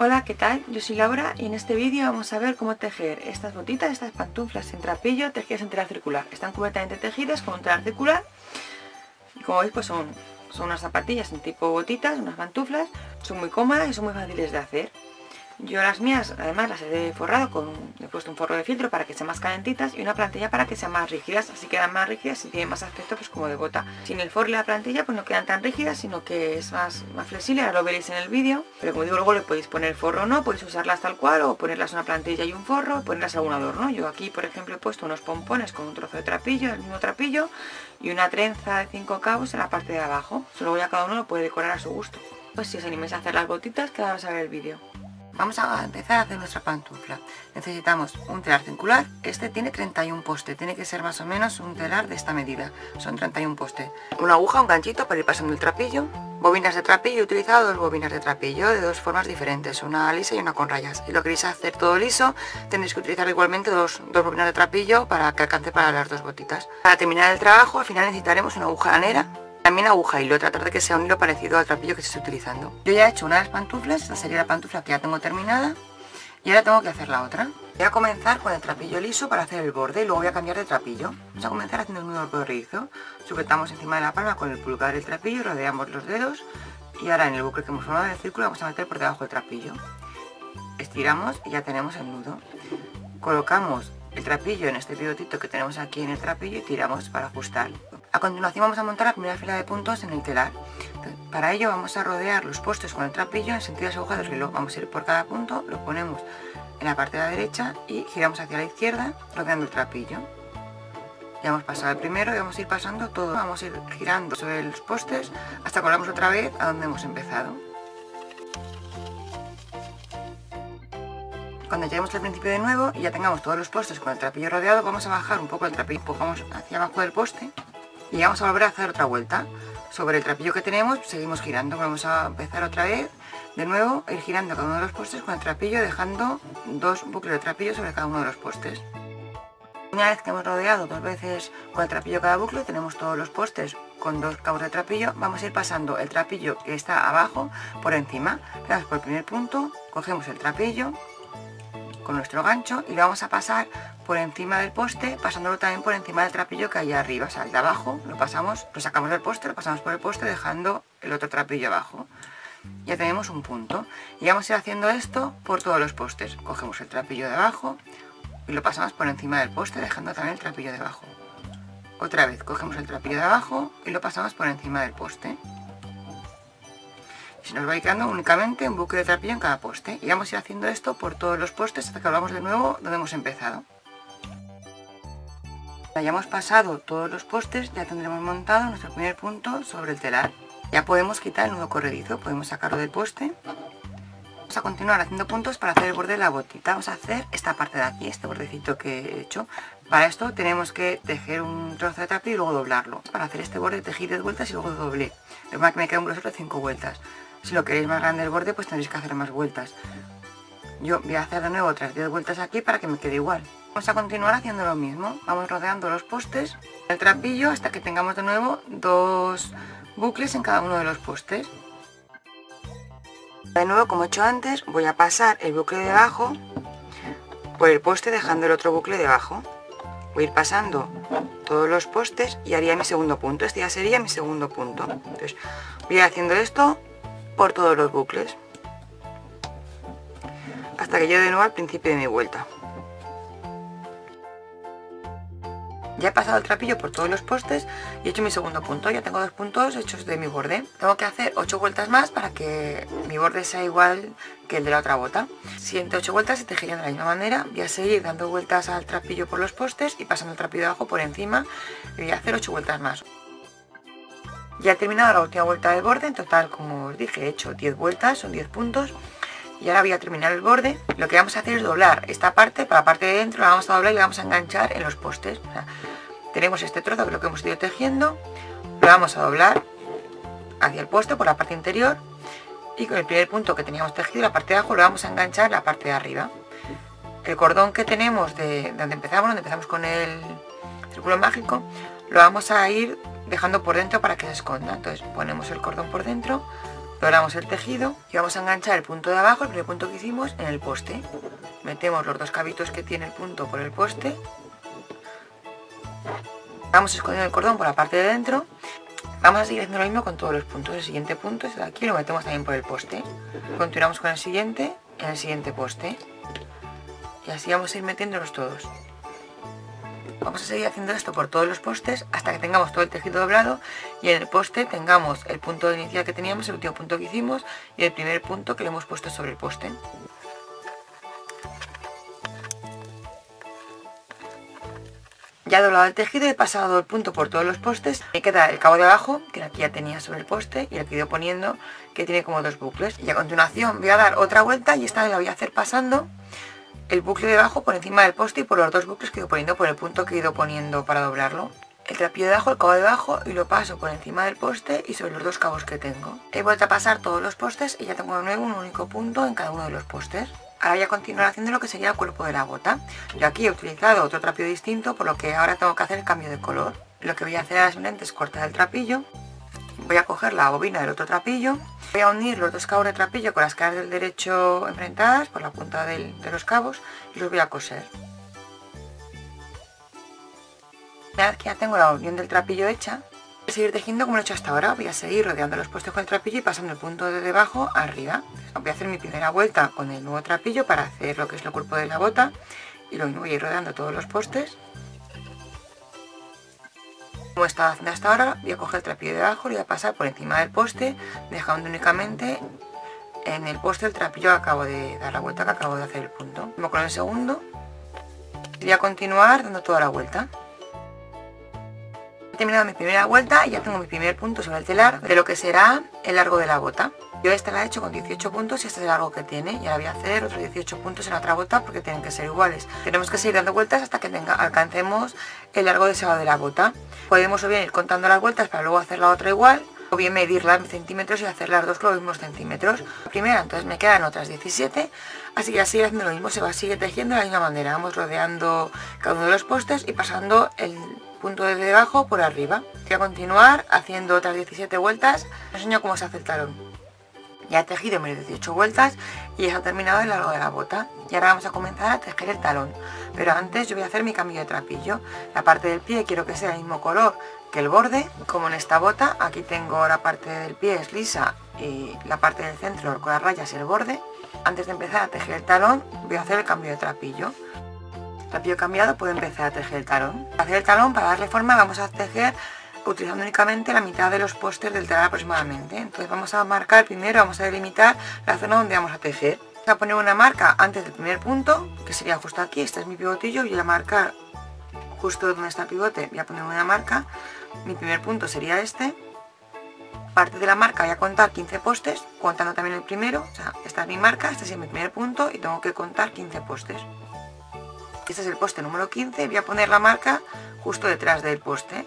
Hola, ¿qué tal? Yo soy Laura y en este vídeo vamos a ver cómo tejer estas botitas, estas pantuflas en trapillo tejidas en tela circular. Están completamente tejidas con un telar circular como veis pues son, son unas zapatillas en tipo botitas, unas pantuflas, son muy cómodas y son muy fáciles de hacer. Yo las mías, además, las he forrado con, he puesto un forro de filtro para que sean más calentitas y una plantilla para que sean más rígidas, así quedan más rígidas y tienen más aspecto pues como de bota. Sin el forro y la plantilla pues no quedan tan rígidas, sino que es más, más flexible, ahora lo veréis en el vídeo. Pero como digo, luego le podéis poner forro o no, podéis usarlas tal cual o ponerlas una plantilla y un forro, ponerlas algún adorno. Yo aquí, por ejemplo, he puesto unos pompones con un trozo de trapillo, el mismo trapillo, y una trenza de cinco cabos en la parte de abajo. Solo ya cada uno lo puede decorar a su gusto. Pues si os animáis a hacer las botitas, quedaros a ver el vídeo. Vamos a empezar a hacer nuestra pantufla. Necesitamos un telar circular. Este tiene 31 postes. Tiene que ser más o menos un telar de esta medida. Son 31 postes. Una aguja, un ganchito para ir pasando el trapillo. Bobinas de trapillo. He utilizado dos bobinas de trapillo de dos formas diferentes. Una lisa y una con rayas. Si lo queréis hacer todo liso, tenéis que utilizar igualmente dos, dos bobinas de trapillo para que alcance para las dos botitas. Para terminar el trabajo, al final necesitaremos una aguja lanera también aguja y hilo, tratar de que sea un hilo parecido al trapillo que estoy utilizando. Yo ya he hecho una de las pantuflas, esta sería la pantufla que ya tengo terminada. Y ahora tengo que hacer la otra. Voy a comenzar con el trapillo liso para hacer el borde y luego voy a cambiar de trapillo. Vamos a comenzar haciendo un nudo corrizo. Sujetamos encima de la palma con el pulgar el trapillo, rodeamos los dedos y ahora en el bucle que hemos formado el círculo vamos a meter por debajo del trapillo. Estiramos y ya tenemos el nudo. Colocamos el trapillo en este pivotito que tenemos aquí en el trapillo y tiramos para ajustar. A continuación vamos a montar la primera fila de puntos en el telar. Para ello vamos a rodear los postes con el trapillo en sentido aguja del reloj. Vamos a ir por cada punto, lo ponemos en la parte de la derecha y giramos hacia la izquierda rodeando el trapillo. Ya hemos pasado el primero y vamos a ir pasando todo. Vamos a ir girando sobre los postes hasta colamos otra vez a donde hemos empezado. Cuando lleguemos al principio de nuevo y ya tengamos todos los postes con el trapillo rodeado, vamos a bajar un poco el trapillo, empujamos hacia abajo del poste y vamos a volver a hacer otra vuelta. Sobre el trapillo que tenemos seguimos girando, vamos a empezar otra vez, de nuevo ir girando cada uno de los postes con el trapillo dejando dos bucles de trapillo sobre cada uno de los postes. Una vez que hemos rodeado dos veces con el trapillo cada bucle, tenemos todos los postes con dos cabos de trapillo, vamos a ir pasando el trapillo que está abajo por encima. Vamos por el primer punto, cogemos el trapillo, con nuestro gancho y lo vamos a pasar por encima del poste, pasándolo también por encima del trapillo que hay arriba, o sea, el de abajo, lo pasamos, lo sacamos del poste, lo pasamos por el poste dejando el otro trapillo abajo. Ya tenemos un punto. Y vamos a ir haciendo esto por todos los postes. Cogemos el trapillo de abajo y lo pasamos por encima del poste dejando también el trapillo de abajo. Otra vez cogemos el trapillo de abajo y lo pasamos por encima del poste se nos va a ir quedando únicamente un bucle de trapillo en cada poste. Y vamos a ir haciendo esto por todos los postes hasta que volvamos de nuevo donde hemos empezado. Ya hayamos pasado todos los postes ya tendremos montado nuestro primer punto sobre el telar. Ya podemos quitar el nudo corredizo podemos sacarlo del poste. Vamos a continuar haciendo puntos para hacer el borde de la botita. Vamos a hacer esta parte de aquí este bordecito que he hecho. Para esto tenemos que tejer un trozo de trapillo y luego doblarlo. Para hacer este borde tejí 10 vueltas y luego doblé. De forma que me queda un grosor de 5 vueltas si lo queréis más grande el borde, pues tendréis que hacer más vueltas. Yo voy a hacer de nuevo otras 10 vueltas aquí para que me quede igual. Vamos a continuar haciendo lo mismo. Vamos rodeando los postes, el trapillo, hasta que tengamos de nuevo dos bucles en cada uno de los postes. De nuevo, como he hecho antes, voy a pasar el bucle de abajo por el poste dejando el otro bucle debajo. Voy a ir pasando todos los postes y haría mi segundo punto. Este ya sería mi segundo punto. Entonces, voy haciendo esto por todos los bucles. Hasta que llegue de nuevo al principio de mi vuelta. Ya he pasado el trapillo por todos los postes y he hecho mi segundo punto. Ya tengo dos puntos hechos de mi borde. Tengo que hacer ocho vueltas más para que mi borde sea igual que el de la otra bota. Siguiente ocho vueltas se tejerían de la misma manera voy a seguir dando vueltas al trapillo por los postes y pasando el trapillo de abajo por encima y voy a hacer ocho vueltas más ya he terminado la última vuelta del borde, en total, como os dije, he hecho 10 vueltas, son 10 puntos. Y ahora voy a terminar el borde. Lo que vamos a hacer es doblar esta parte, para la parte de dentro la vamos a doblar y la vamos a enganchar en los postes. tenemos este trozo que es lo que hemos ido tejiendo, lo vamos a doblar hacia el poste por la parte interior y con el primer punto que teníamos tejido, la parte de abajo, lo vamos a enganchar en la parte de arriba. El cordón que tenemos de donde empezamos, donde empezamos con el círculo mágico, lo vamos a ir dejando por dentro para que se esconda. Entonces ponemos el cordón por dentro, doblamos el tejido y vamos a enganchar el punto de abajo, el primer punto que hicimos, en el poste. Metemos los dos cabitos que tiene el punto por el poste. Vamos escondiendo el cordón por la parte de dentro. Vamos a seguir haciendo lo mismo con todos los puntos. El siguiente punto es de aquí, lo metemos también por el poste. Continuamos con el siguiente en el siguiente poste. Y así vamos a ir metiéndolos todos. Vamos a seguir haciendo esto por todos los postes hasta que tengamos todo el tejido doblado y en el poste tengamos el punto inicial que teníamos, el último punto que hicimos y el primer punto que le hemos puesto sobre el poste. Ya he doblado el tejido, he pasado el punto por todos los postes. Me queda el cabo de abajo, que aquí ya tenía sobre el poste, y el que he ido poniendo, que tiene como dos bucles. Y a continuación voy a dar otra vuelta y esta vez la voy a hacer pasando el bucle de abajo por encima del poste y por los dos bucles que he ido poniendo por el punto que he ido poniendo para doblarlo. El trapillo de abajo, el cabo de abajo y lo paso por encima del poste y sobre los dos cabos que tengo. He vuelto a pasar todos los postes y ya tengo de nuevo un único punto en cada uno de los postes. Ahora voy a continuar haciendo lo que sería el cuerpo de la bota. Yo aquí he utilizado otro trapillo distinto, por lo que ahora tengo que hacer el cambio de color. Lo que voy a hacer simplemente es cortar el trapillo. Voy a coger la bobina del otro trapillo Voy a unir los dos cabos de trapillo con las caras del derecho enfrentadas por la punta de los cabos y los voy a coser. Una vez que ya tengo la unión del trapillo hecha, voy a seguir tejiendo como lo he hecho hasta ahora. Voy a seguir rodeando los puestos con el trapillo y pasando el punto de debajo arriba. Voy a hacer mi primera vuelta con el nuevo trapillo para hacer lo que es el cuerpo de la bota y lo voy a ir rodeando todos los postes como estaba haciendo hasta ahora, voy a coger el trapillo de abajo y voy a pasar por encima del poste, dejando únicamente en el poste el trapillo que acabo de dar la vuelta, que acabo de hacer el punto. Como con el segundo, voy a continuar dando toda la vuelta. He terminado mi primera vuelta y ya tengo mi primer punto sobre el telar de lo que será el largo de la bota. Yo esta la he hecho con 18 puntos y este es el largo que tiene. Y ahora voy a hacer otros 18 puntos en la otra bota porque tienen que ser iguales. Tenemos que seguir dando vueltas hasta que alcancemos el largo deseado de la bota. Podemos o bien ir contando las vueltas para luego hacer la otra igual o bien medirla en centímetros y hacer las dos con los mismos centímetros. Primera, entonces me quedan otras 17, así que así haciendo lo mismo, se va a seguir tejiendo de la misma manera. Vamos rodeando cada uno de los postes y pasando el punto de debajo por arriba. Voy a continuar haciendo otras 17 vueltas. Os enseño cómo se hace el talón. Ya he tejido mis 18 vueltas y ya ha terminado el largo de la bota. Y ahora vamos a comenzar a tejer el talón. Pero antes yo voy a hacer mi cambio de trapillo. La parte del pie quiero que sea el mismo color que el borde. Como en esta bota, aquí tengo la parte del pie es lisa y la parte del centro con las rayas el borde. Antes de empezar a tejer el talón voy a hacer el cambio de trapillo. Trapillo cambiado puedo empezar a tejer el talón. Para hacer el talón, para darle forma, vamos a tejer utilizando únicamente la mitad de los postes del telar aproximadamente. Entonces vamos a marcar primero, vamos a delimitar la zona donde vamos a tejer. Vamos a poner una marca antes del primer punto, que sería justo aquí, este es mi pivotillo, voy a marcar justo donde está el pivote, voy a poner una marca, mi primer punto sería este. Parte de la marca voy a contar 15 postes, contando también el primero, o sea, esta es mi marca, este es mi primer punto y tengo que contar 15 postes. Este es el poste número 15, voy a poner la marca justo detrás del poste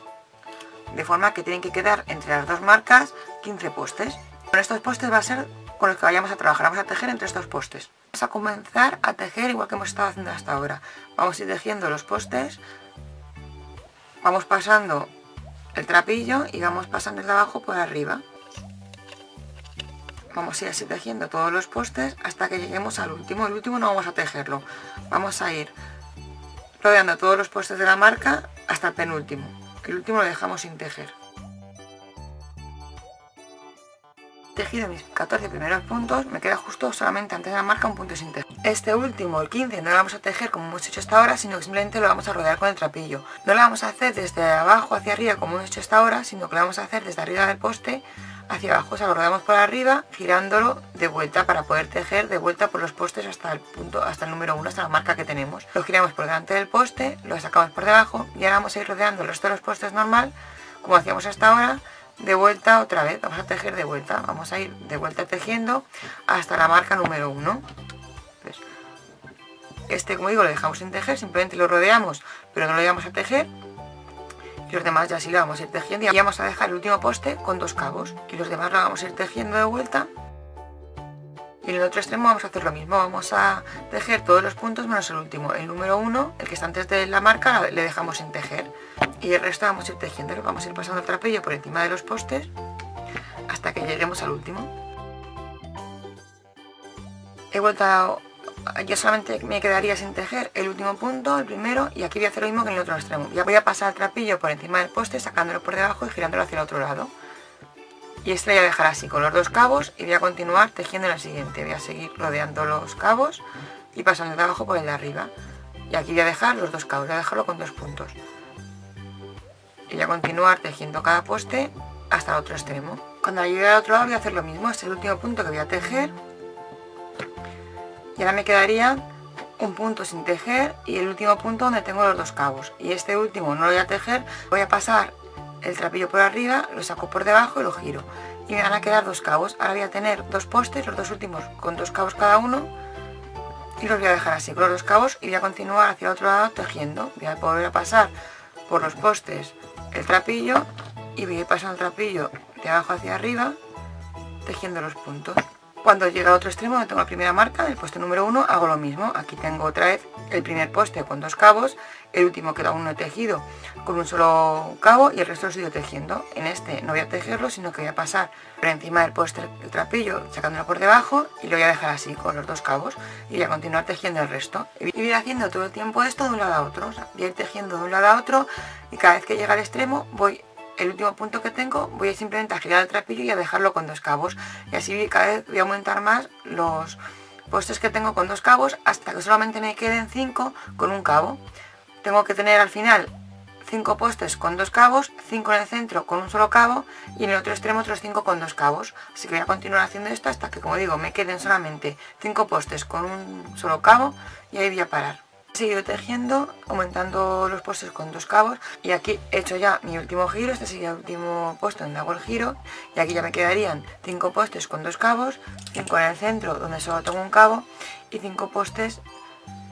de forma que tienen que quedar entre las dos marcas 15 postes. Con estos postes va a ser con los que vayamos a trabajar, vamos a tejer entre estos postes. Vamos a comenzar a tejer igual que hemos estado haciendo hasta ahora. Vamos a ir tejiendo los postes, vamos pasando el trapillo y vamos pasando el de abajo por arriba. Vamos a ir así tejiendo todos los postes hasta que lleguemos al último. El último no vamos a tejerlo. Vamos a ir rodeando todos los postes de la marca hasta el penúltimo el último lo dejamos sin tejer. Tejido mis 14 primeros puntos, me queda justo solamente antes de la marca un punto sin tejer. Este último, el 15, no lo vamos a tejer como hemos hecho hasta ahora, sino que simplemente lo vamos a rodear con el trapillo. No lo vamos a hacer desde abajo hacia arriba como hemos hecho hasta ahora, sino que lo vamos a hacer desde arriba del poste hacia abajo, o sea, lo rodamos por arriba, girándolo de vuelta para poder tejer de vuelta por los postes hasta el punto, hasta el número 1, hasta la marca que tenemos. Lo giramos por delante del poste, lo sacamos por debajo y ahora vamos a ir rodeando el resto de los postes normal, como hacíamos hasta ahora, de vuelta otra vez, vamos a tejer de vuelta, vamos a ir de vuelta tejiendo hasta la marca número 1. Este, como digo, lo dejamos sin tejer, simplemente lo rodeamos, pero no lo llevamos a tejer los demás ya sí la vamos a ir tejiendo y vamos a dejar el último poste con dos cabos y los demás la vamos a ir tejiendo de vuelta. Y en el otro extremo vamos a hacer lo mismo, vamos a tejer todos los puntos menos el último, el número 1, el que está antes de la marca, le dejamos sin tejer. Y el resto vamos a ir tejiendo, vamos a ir pasando el trapillo por encima de los postes hasta que lleguemos al último. He vuelto yo solamente me quedaría sin tejer el último punto, el primero, y aquí voy a hacer lo mismo que en el otro extremo. Ya voy a pasar el trapillo por encima del poste, sacándolo por debajo y girándolo hacia el otro lado. Y este lo voy a dejar así, con los dos cabos, y voy a continuar tejiendo en el siguiente. Voy a seguir rodeando los cabos y pasando de abajo por el de arriba. Y aquí voy a dejar los dos cabos, voy a dejarlo con dos puntos. Y voy a continuar tejiendo cada poste hasta el otro extremo. Cuando llegue al otro lado voy a hacer lo mismo, es el último punto que voy a tejer y ahora me quedaría un punto sin tejer y el último punto donde tengo los dos cabos. Y este último no lo voy a tejer voy a pasar el trapillo por arriba lo saco por debajo y lo giro. Y me van a quedar dos cabos. Ahora voy a tener dos postes los dos últimos con dos cabos cada uno y los voy a dejar así con los dos cabos y voy a continuar hacia el otro lado tejiendo. Voy a volver a pasar por los postes el trapillo y voy a ir pasando el trapillo de abajo hacia arriba tejiendo los puntos cuando llega a otro extremo donde tengo la primera marca, el poste número 1, hago lo mismo. Aquí tengo otra vez el primer poste con dos cabos, el último que aún no tejido con un solo cabo y el resto lo sigo tejiendo. En este no voy a tejerlo, sino que voy a pasar por encima del poste el trapillo, sacándolo por debajo y lo voy a dejar así con los dos cabos y voy a continuar tejiendo el resto. Y voy ir haciendo todo el tiempo esto de un lado a otro, o voy a ir tejiendo de un lado a otro y cada vez que llega al extremo voy el último punto que tengo voy a simplemente a girar el trapillo y a dejarlo con dos cabos y así cada vez voy a aumentar más los postes que tengo con dos cabos hasta que solamente me queden cinco con un cabo tengo que tener al final cinco postes con dos cabos, cinco en el centro con un solo cabo y en el otro extremo otros cinco con dos cabos. Así que voy a continuar haciendo esto hasta que, como digo, me queden solamente cinco postes con un solo cabo y ahí voy a parar. Seguido tejiendo, aumentando los postes con dos cabos y aquí he hecho ya mi último giro, este sería el último puesto donde hago el giro y aquí ya me quedarían cinco postes con dos cabos, cinco en el centro donde solo tengo un cabo y cinco postes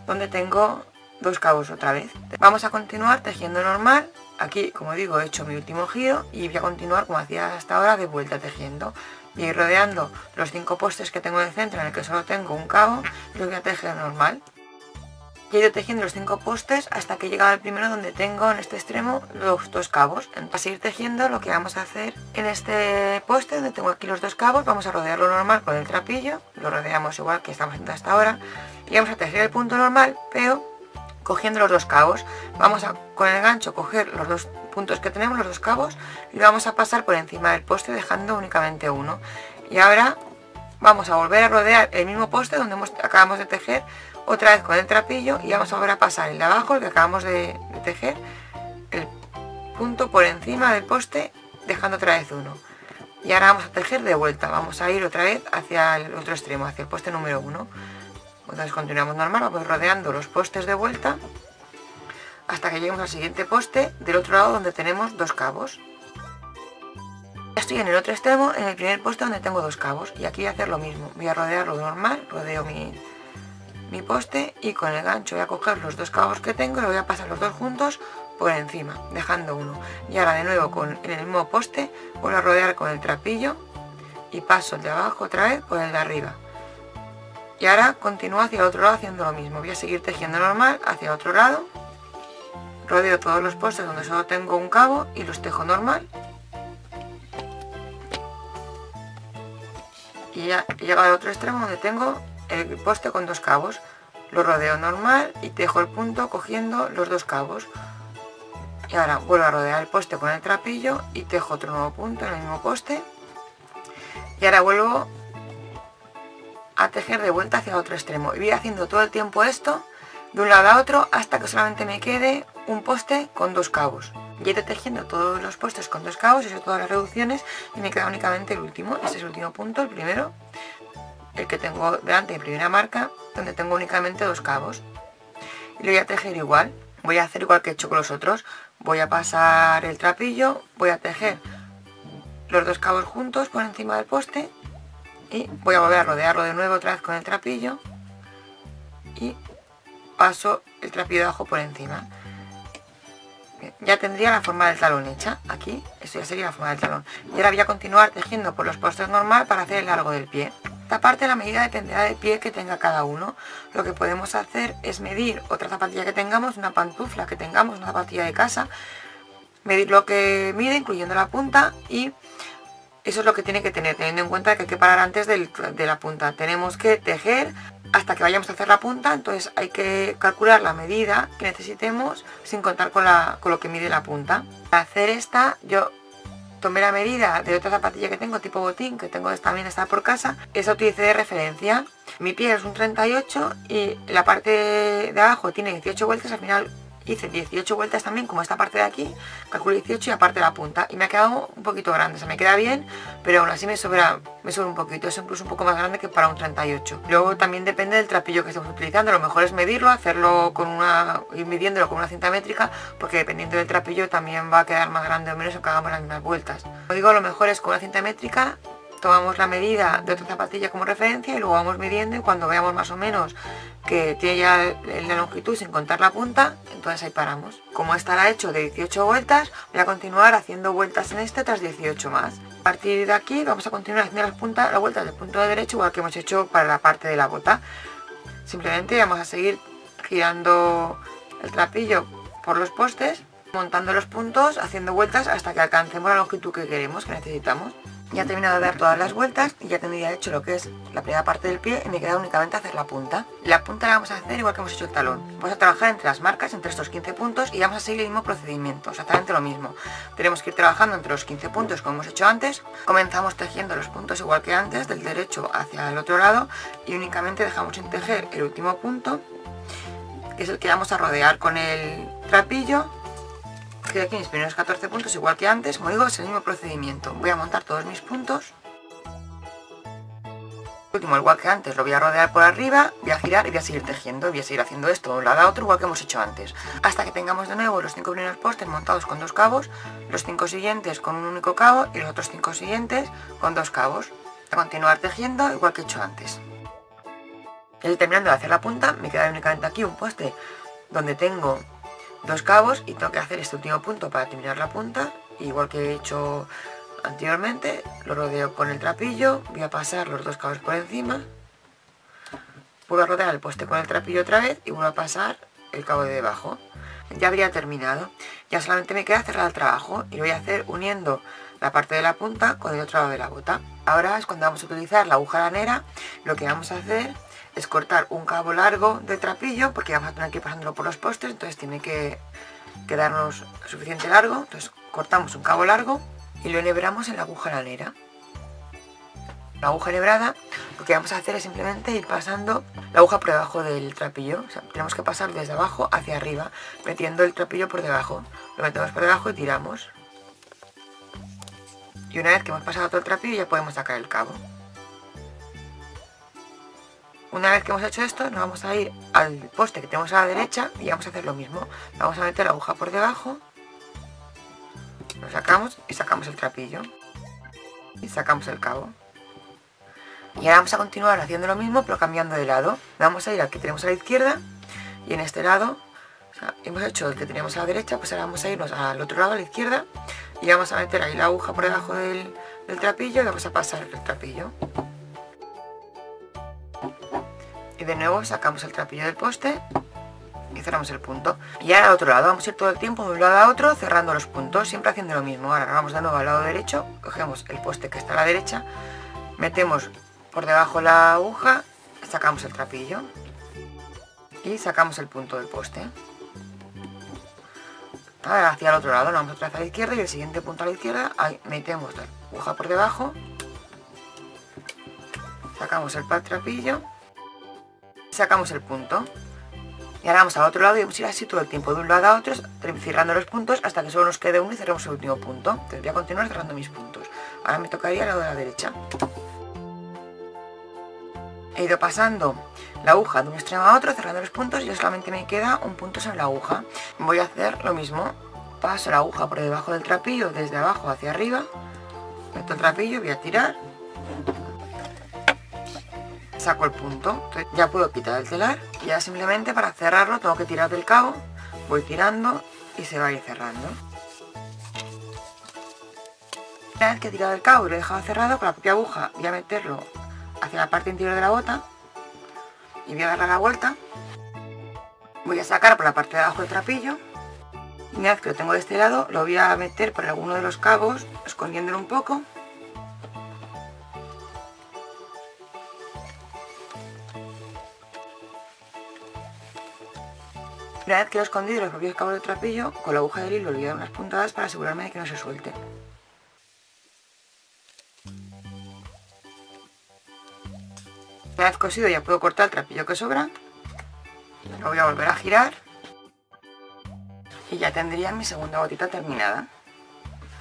donde tengo dos cabos otra vez. Vamos a continuar tejiendo normal, aquí como digo he hecho mi último giro y voy a continuar como hacía hasta ahora de vuelta tejiendo. Ir rodeando los cinco postes que tengo en el centro en el que solo tengo un cabo y voy a tejer normal he ido tejiendo los cinco postes hasta que he llegado al primero donde tengo en este extremo los dos cabos. Para seguir tejiendo lo que vamos a hacer en este poste donde tengo aquí los dos cabos, vamos a rodearlo normal con el trapillo, lo rodeamos igual que estamos haciendo hasta ahora y vamos a tejer el punto normal pero cogiendo los dos cabos. Vamos a con el gancho coger los dos puntos que tenemos, los dos cabos y vamos a pasar por encima del poste dejando únicamente uno. Y ahora vamos a volver a rodear el mismo poste donde acabamos de tejer otra vez con el trapillo y vamos a volver a pasar el de abajo, el que acabamos de, tejer, el punto por encima del poste, dejando otra vez uno. Y ahora vamos a tejer de vuelta, vamos a ir otra vez hacia el otro extremo, hacia el poste número uno. Entonces continuamos normal, vamos rodeando los postes de vuelta hasta que lleguemos al siguiente poste del otro lado donde tenemos dos cabos. Estoy en el otro extremo, en el primer poste donde tengo dos cabos y aquí voy a hacer lo mismo, voy a rodearlo normal, rodeo mi, mi poste y con el gancho voy a coger los dos cabos que tengo y lo voy a pasar los dos juntos por encima, dejando uno. Y ahora de nuevo con el mismo poste voy a rodear con el trapillo y paso el de abajo otra vez por el de arriba. Y ahora continúo hacia el otro lado haciendo lo mismo. Voy a seguir tejiendo normal hacia otro lado. Rodeo todos los postes donde solo tengo un cabo y los tejo normal. Y ya he llegado al otro extremo donde tengo el poste con dos cabos. Lo rodeo normal y tejo el punto cogiendo los dos cabos. Y ahora vuelvo a rodear el poste con el trapillo y tejo otro nuevo punto en el mismo poste. Y ahora vuelvo a tejer de vuelta hacia otro extremo. Y voy haciendo todo el tiempo esto de un lado a otro hasta que solamente me quede un poste con dos cabos. Y iré tejiendo todos los postes con dos cabos, y todas las reducciones y me queda únicamente el último. Este es el último punto, el primero el que tengo delante de primera marca, donde tengo únicamente dos cabos. Y lo voy a tejer igual, voy a hacer igual que he hecho con los otros. Voy a pasar el trapillo, voy a tejer los dos cabos juntos por encima del poste y voy a volver a rodearlo de nuevo otra vez con el trapillo y paso el trapillo de abajo por encima. Ya tendría la forma del talón hecha. Aquí, esto ya sería la forma del talón. Y ahora voy a continuar tejiendo por los postes normal para hacer el largo del pie esta parte la medida dependerá del pie que tenga cada uno. Lo que podemos hacer es medir otra zapatilla que tengamos, una pantufla que tengamos, una zapatilla de casa, medir lo que mide incluyendo la punta y Eso es lo que tiene que tener, teniendo en cuenta que hay que parar antes de la punta. Tenemos que tejer hasta que vayamos a hacer la punta, entonces hay que calcular la medida que necesitemos sin contar con, con lo que mide la punta. Para hacer esta, yo tomé la medida de otra zapatilla que tengo tipo botín, que tengo también está por casa, esa utilicé de referencia. Mi pie es un 38 y la parte de abajo tiene 18 vueltas, al final hice 18 vueltas también como esta parte de aquí calculo 18 y aparte la punta. Y me ha quedado un poquito grande, o sea me queda bien pero aún así me sobra, me sobra un poquito es incluso un poco más grande que para un 38 luego también depende del trapillo que estemos utilizando lo mejor es medirlo, hacerlo con una ir midiéndolo con una cinta métrica porque dependiendo del trapillo también va a quedar más grande o menos aunque hagamos las mismas vueltas. Como digo lo mejor es con una cinta métrica tomamos la medida de otra zapatilla como referencia y luego vamos midiendo y cuando veamos más o menos que tiene ya la longitud sin contar la punta, entonces ahí paramos. Como estará hecho de 18 vueltas, voy a continuar haciendo vueltas en este tras 18 más. A partir de aquí vamos a continuar haciendo las, puntas, las vueltas del punto de derecho igual que hemos hecho para la parte de la bota. Simplemente vamos a seguir girando el trapillo por los postes, montando los puntos, haciendo vueltas hasta que alcancemos la longitud que queremos, que necesitamos. Ya he terminado de dar todas las vueltas y ya tendría hecho lo que es la primera parte del pie y me queda únicamente hacer la punta. La punta la vamos a hacer igual que hemos hecho el talón. Vamos a trabajar entre las marcas, entre estos 15 puntos y vamos a seguir el mismo procedimiento, exactamente lo mismo. Tenemos que ir trabajando entre los 15 puntos como hemos hecho antes. Comenzamos tejiendo los puntos igual que antes, del derecho hacia el otro lado y únicamente dejamos sin tejer el último punto, que es el que vamos a rodear con el trapillo Quedo aquí mis primeros 14 puntos igual que antes, como digo, es el mismo procedimiento. Voy a montar todos mis puntos. Último, igual que antes, lo voy a rodear por arriba, voy a girar y voy a seguir tejiendo. Voy a seguir haciendo esto un lado a otro, igual que hemos hecho antes. Hasta que tengamos de nuevo los 5 primeros postes montados con dos cabos, los 5 siguientes con un único cabo y los otros 5 siguientes con dos cabos. A continuar tejiendo igual que he hecho antes. Ya terminando de hacer la punta, me queda únicamente aquí un poste donde tengo dos cabos y tengo que hacer este último punto para terminar la punta. Igual que he hecho anteriormente lo rodeo con el trapillo voy a pasar los dos cabos por encima. Vuelvo a rodear el poste con el trapillo otra vez y vuelvo a pasar el cabo de debajo. Ya habría terminado. Ya solamente me queda cerrar el trabajo y lo voy a hacer uniendo la parte de la punta con el otro lado de la bota. Ahora es cuando vamos a utilizar la aguja lanera. Lo que vamos a hacer es cortar un cabo largo de trapillo porque vamos a tener que ir pasándolo por los postes entonces tiene que quedarnos suficiente largo. Entonces cortamos un cabo largo y lo enhebramos en la aguja lanera. La aguja enhebrada lo que vamos a hacer es simplemente ir pasando la aguja por debajo del trapillo. Tenemos que pasar desde abajo hacia arriba metiendo el trapillo por debajo. Lo metemos por debajo y tiramos y una vez que hemos pasado todo el trapillo ya podemos sacar el cabo una vez que hemos hecho esto, nos vamos a ir al poste que tenemos a la derecha y vamos a hacer lo mismo. Vamos a meter la aguja por debajo, lo sacamos y sacamos el trapillo. Y sacamos el cabo. Y ahora vamos a continuar haciendo lo mismo, pero cambiando de lado. Vamos a ir al que tenemos a la izquierda y en este lado, hemos hecho el que teníamos a la derecha, pues ahora vamos a irnos al otro lado, a la izquierda, y vamos a meter ahí la aguja por debajo del, trapillo y vamos a pasar el trapillo y de nuevo sacamos el trapillo del poste y cerramos el punto. Y ahora al otro lado, vamos a ir todo el tiempo de un lado a otro cerrando los puntos, siempre haciendo lo mismo. Ahora vamos de nuevo al lado derecho, cogemos el poste que está a la derecha, metemos por debajo la aguja, sacamos el trapillo y sacamos el punto del poste. Hacia el otro lado, vamos otra vez a la izquierda y el siguiente punto a la izquierda, ahí metemos la aguja por debajo, sacamos el trapillo sacamos el punto. Y ahora vamos al otro lado y vamos a ir así todo el tiempo, de un lado a otro, cerrando los puntos hasta que solo nos quede uno y cerramos el último punto. Entonces voy a continuar cerrando mis puntos. Ahora me tocaría el lado de la derecha. He ido pasando la aguja de un extremo a otro, cerrando los puntos y solamente me queda un punto sobre la aguja. Voy a hacer lo mismo. Paso la aguja por debajo del trapillo, desde abajo hacia arriba. Meto el trapillo, voy a tirar saco el punto ya puedo quitar el telar ya simplemente para cerrarlo tengo que tirar del cabo voy tirando y se va a ir cerrando una vez que he tirado el cabo y lo he dejado cerrado con la propia aguja voy a meterlo hacia la parte interior de la bota y voy a darle la vuelta. Voy a sacar por la parte de abajo el trapillo. Y una vez que lo tengo de este lado lo voy a meter por alguno de los cabos escondiéndolo un poco. Una vez que lo he escondido los propios cabos del trapillo con la aguja del hilo le voy a dar unas puntadas para asegurarme de que no se suelte. Una vez cosido ya puedo cortar el trapillo que sobra. Lo voy a volver a girar. Y ya tendría mi segunda botita terminada.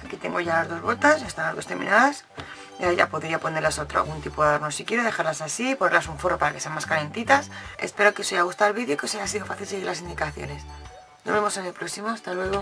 Aquí tengo ya las dos botas, están las dos terminadas. Y ahora ya podría ponerlas otro algún tipo de adorno si quiero, dejarlas así, ponerlas un forro para que sean más calentitas. Espero que os haya gustado el vídeo y que os haya sido fácil seguir las indicaciones. Nos vemos en el próximo, hasta luego.